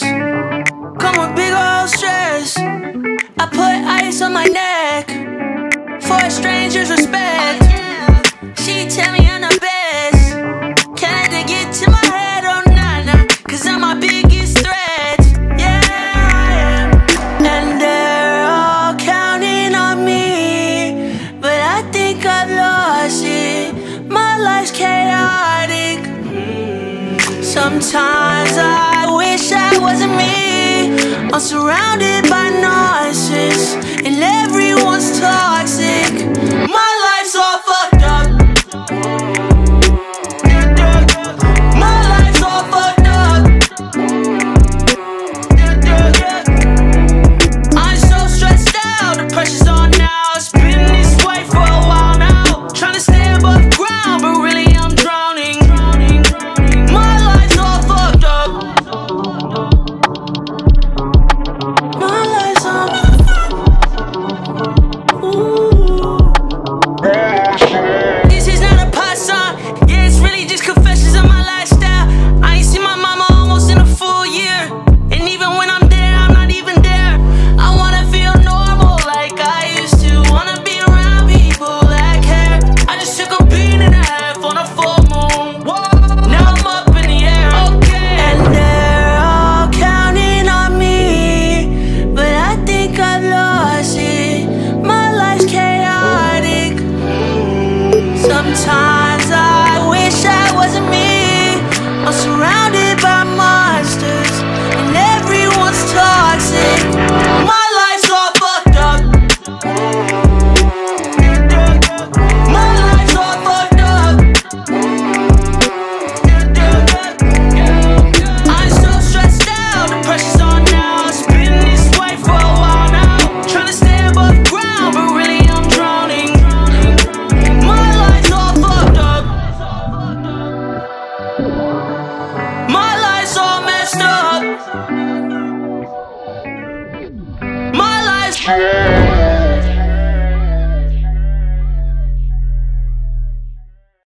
Come with big old stress. I put ice on my neck for a stranger's respect. She tell me I'm the best. Can I dig it to my head? Oh, nah, nah. Cause I'm my biggest threat. Yeah, I am. And they're all counting on me. But I think I've lost it. My life's chaotic. Sometimes I wish I wasn't me. I'm surrounded by noises. time. Yeah.